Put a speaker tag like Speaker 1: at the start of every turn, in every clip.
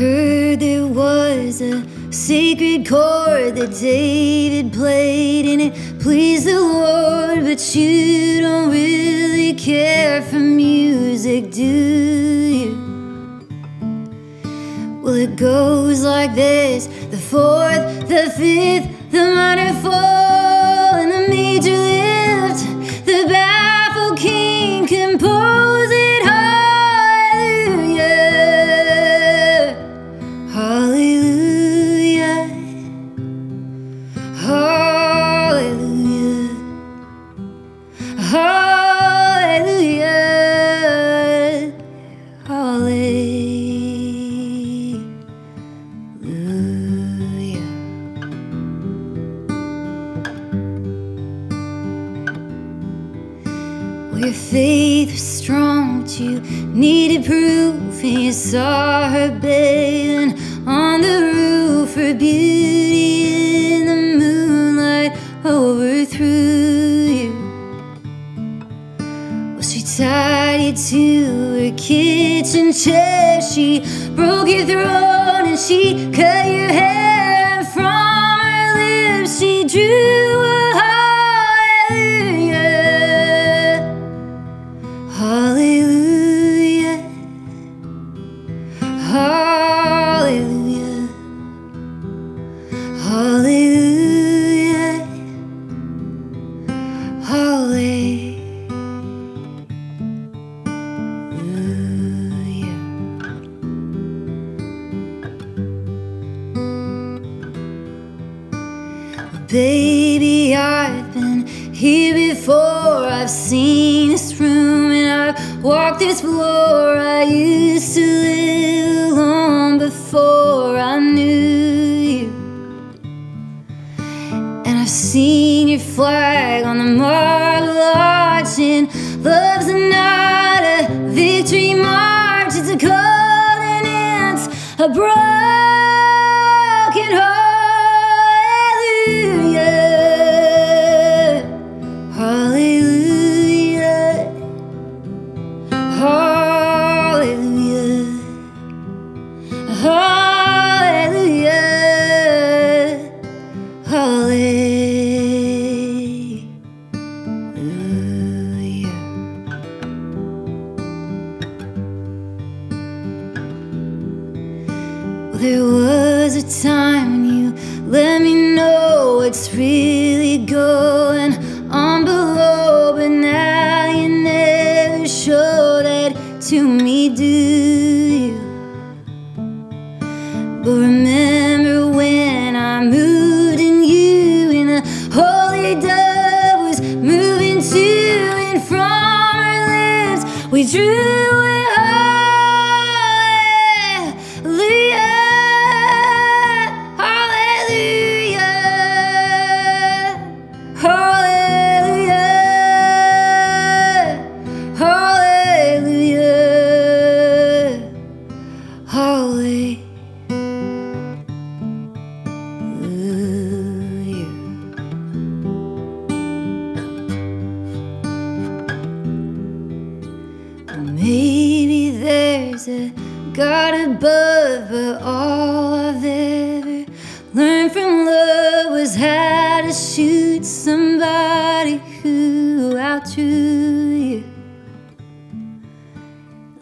Speaker 1: heard there was a sacred chord that David played and it pleased the Lord, but you don't really care for music, do you? Well, it goes like this the fourth, the fifth, the minor hallelujah, hallelujah. Well, your faith was strong, but you needed proof, and you saw her bathing on the roof. Her beauty in the moonlight overthrew tied to her kitchen chair. She broke your throat and she cut Baby, I've been here before. I've seen this room and I've walked this floor. I used to live alone before I knew you. And I've seen your flag on the. And love's a there was a time when you let me know what's really going on below, but now you never show that to me, do you? But remember when I moved in you and the holy dove was moving to and from her lips. We drew there's a God above, but all I've ever learned from love was how to shoot somebody who outdrew you.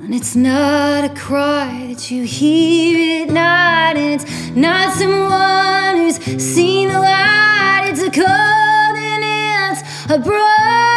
Speaker 1: And it's not a cry that you hear at night, and it's not someone who's seen the light. It's a cold and it's a broken